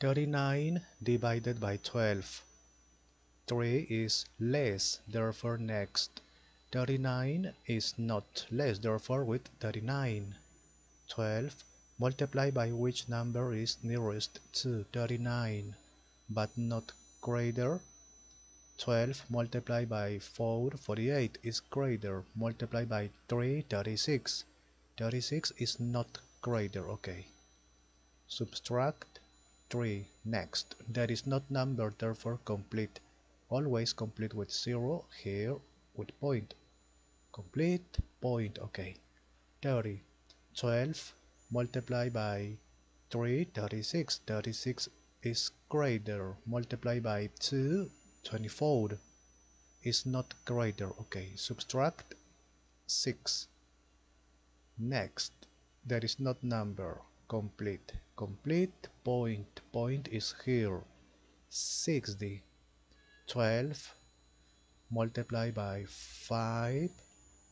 39 divided by 12. 3 is less, therefore next. 39 is not less, therefore with 39. 12 multiply by which number is nearest to 39 but not greater 12 multiplied by 4 48 is greater multiplied by 3 36 36 is not greater okay subtract 3 next. That is not number therefore complete. Always complete with 0 here with point. Complete point okay. 30 12 multiplied by 3 36 36 is greater. Multiplied by 2 24 is not greater okay. Subtract 6 next. That is not number complete. Complete point point is here. 60 12 multiplied by 5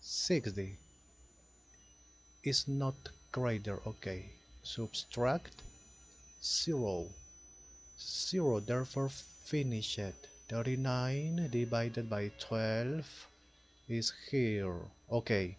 60 is not greater okay. Subtract 0 0 therefore finish it. 39 divided by 12 is here. Okay